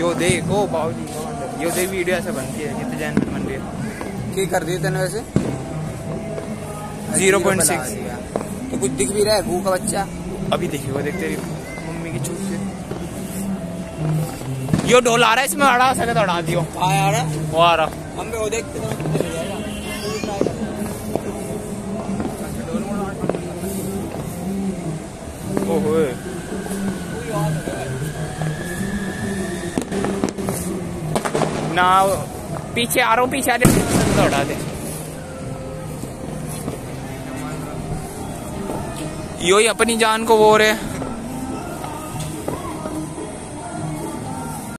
यो देखो बाबूजी यो देख वीडियो ऐसे बनती है कितने जैन बन रही है की कर दी तेने वैसे? Zero point six. तो कुछ दिख भी रहा है गू का बच्चा? अभी देखिए वो देख तेरी मम्मी की चूक से। यो ढोल आ रहा है इसमें अड़ा सके तो अड़ा दियो। आ यार वो आ रहा। हम भी वो देखते हैं। ओहो। ना, पीछे, आ रहा हूँ, पीछे आ रहे दे। यो ही अपनी जान को वो रहे